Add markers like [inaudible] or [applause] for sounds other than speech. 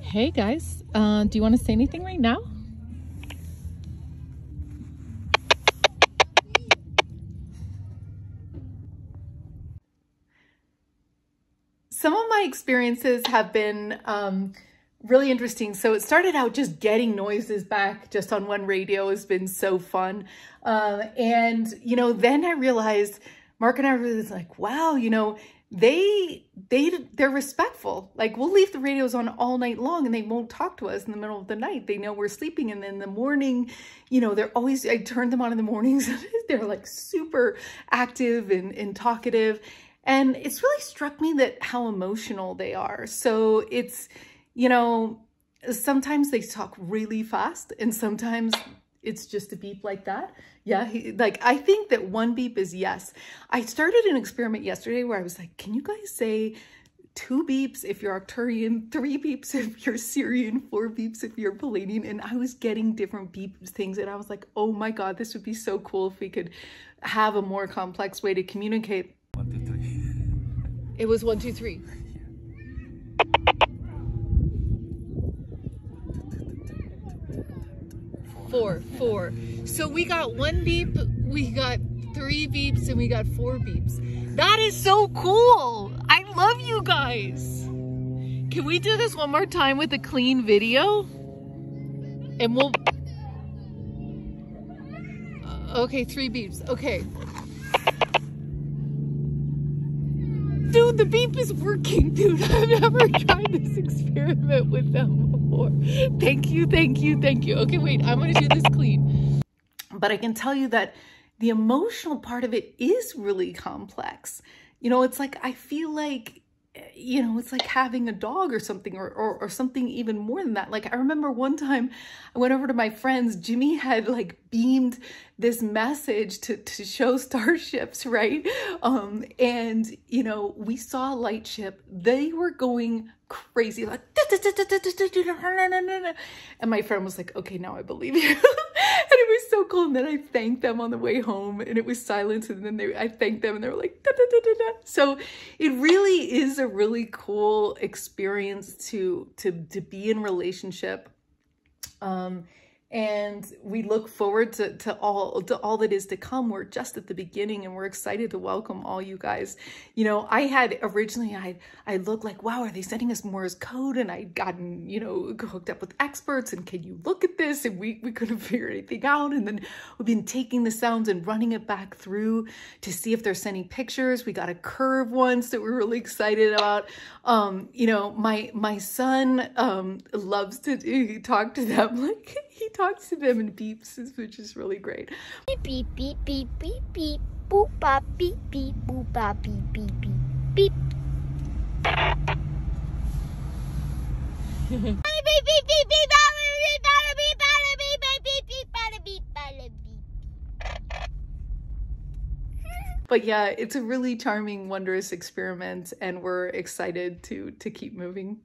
Hey guys, uh, do you want to say anything right now? Some of my experiences have been um, really interesting. So it started out just getting noises back just on one radio has been so fun. Uh, and, you know, then I realized Mark and I were like, wow, you know, they they they're respectful. Like we'll leave the radios on all night long and they won't talk to us in the middle of the night. They know we're sleeping and then in the morning you know they're always i turn them on in the mornings [laughs] they're like super active and, and talkative. And it's really struck me that how emotional they are. So it's you know sometimes they talk really fast and sometimes it's just a beep like that. Yeah, he, like I think that one beep is yes. I started an experiment yesterday where I was like, can you guys say two beeps if you're Arcturian, three beeps if you're Sirian, four beeps if you're Pleiadian. And I was getting different beep things and I was like, oh my God, this would be so cool if we could have a more complex way to communicate. One, two, three. It was one, two, three. Four, four. So we got one beep, we got three beeps, and we got four beeps. That is so cool. I love you guys. Can we do this one more time with a clean video? And we'll... Okay, three beeps. Okay. Dude, the beep is working, dude. [laughs] I've never tried this experiment with them before. Thank you, thank you, thank you. Okay, wait, I'm gonna do this clean. But I can tell you that the emotional part of it is really complex. You know, it's like, I feel like you know, it's like having a dog or something or, or, or, something even more than that. Like I remember one time I went over to my friends, Jimmy had like beamed this message to, to show [laughs] starships, right? Um, and, you know, we saw a light ship. They were going crazy, like, and my friend was like, okay, now I believe you. [laughs] so cool. And then I thanked them on the way home and it was silence. And then they, I thanked them and they were like, da, da, da, da, so it really is a really cool experience to, to, to be in relationship. Um, and we look forward to, to all to all that is to come. We're just at the beginning and we're excited to welcome all you guys. You know i had originally i i looked like wow are they sending us morse code? And i'd gotten you know hooked up with experts and can you look at this? And we we couldn't [laughs] figure anything out. And then we've been taking the sounds and running it back through to see if they're sending pictures. We got a curve once that we're really excited about um you know my my son um loves to talk to them [laughs] like he talks to them in beeps, which is really great. Beep, beep, beep, beep, beep, beep, boop, bop, beep, beep, boop, bop, beep, beep, beep, beep. beep, beep, beep, beep, beep, beep, but yeah, it's a really charming, wondrous experiment, and we're excited to to keep moving.